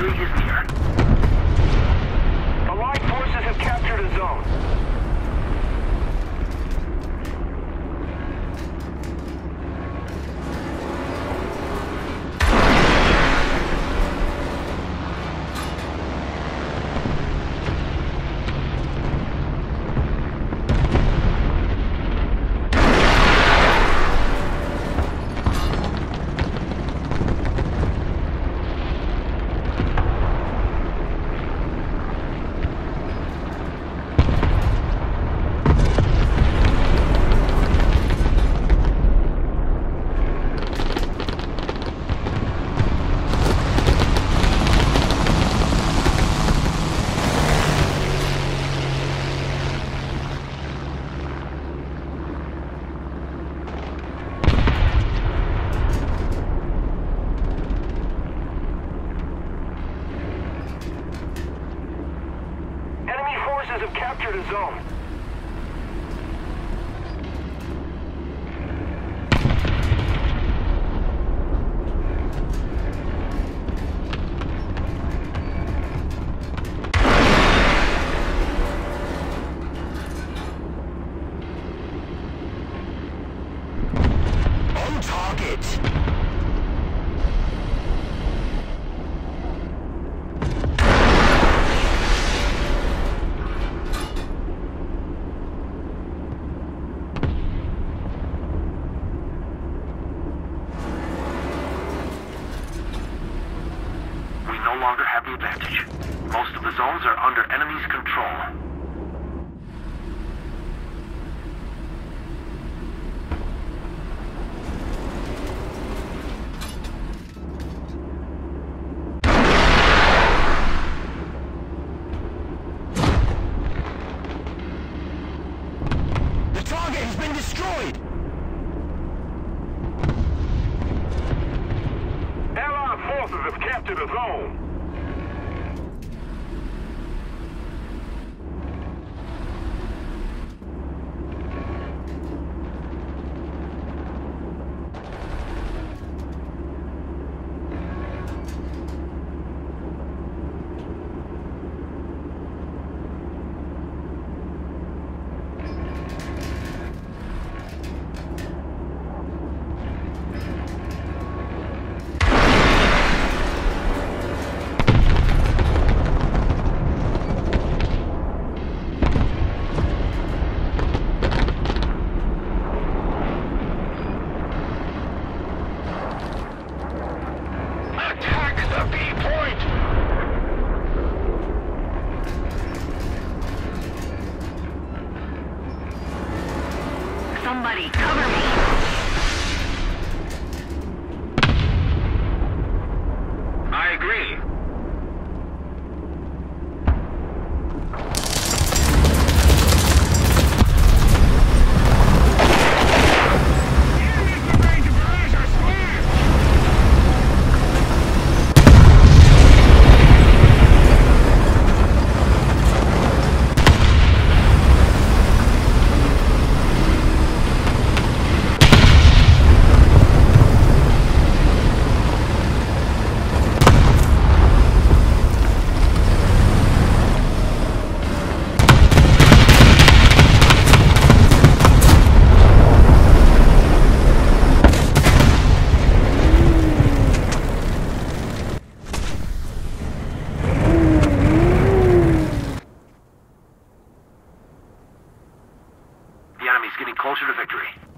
victory is near. Allied forces have captured a zone. the advantage. Most of the zones are under enemy's control. capture the zone. Agree. The enemy's getting closer to victory.